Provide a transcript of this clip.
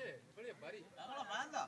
છે ભલે ભારી બાંધો બાંધો બાંધો